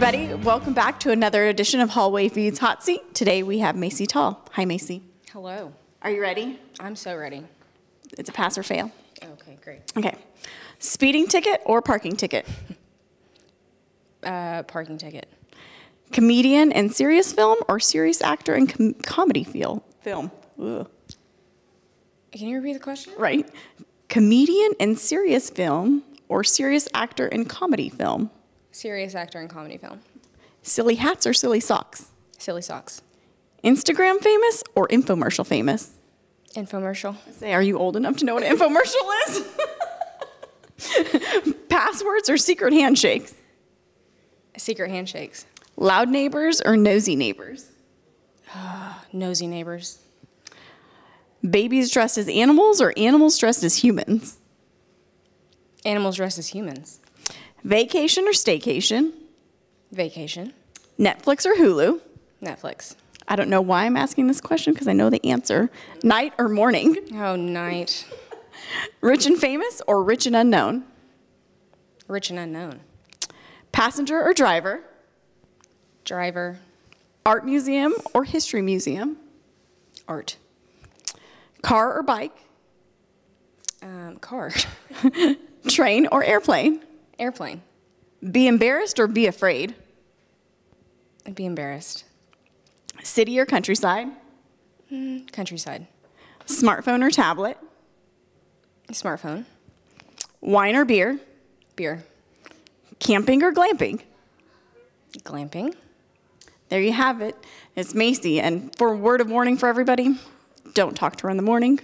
everybody. Welcome back to another edition of Hallway Feeds Hot Seat. Today we have Maisie Taul. Hi, Maisie. Hello. Are you ready? I'm so ready. It's a pass or fail. Okay, great. Okay. Speeding ticket or parking ticket? Uh, parking ticket. Comedian and serious film or serious actor and com- comedy feel film? Ugh. Can you repeat the question? Right. Comedian and serious film or serious actor and comedy film? Serious actor in comedy film. Silly hats or silly socks? Silly socks. Instagram famous or infomercial famous? Infomercial. Say, are you old enough to know what an infomercial is? Passwords or secret handshakes? Secret handshakes. Loud neighbors or nosy neighbors? Nosy neighbors. Babies dressed as animals or animals dressed as humans? Animals dressed as humans. Vacation or staycation? Vacation. Netflix or Hulu? Netflix. I don't know why I'm asking this question because I know the answer. Night or morning? Oh, night. Rich and famous or rich and unknown? Rich and unknown. Passenger or driver? Driver. Art museum or history museum? Art. Car or bike? Um, car. Train or airplane? Airplane. Be embarrassed or be afraid? I'd be embarrassed. City or countryside? Mm, countryside. Smartphone or tablet? Smartphone. Wine or beer? Beer. Camping or glamping? Glamping. There you have it. It's Maisie. And for a word of warning for everybody, don't talk to her in the morning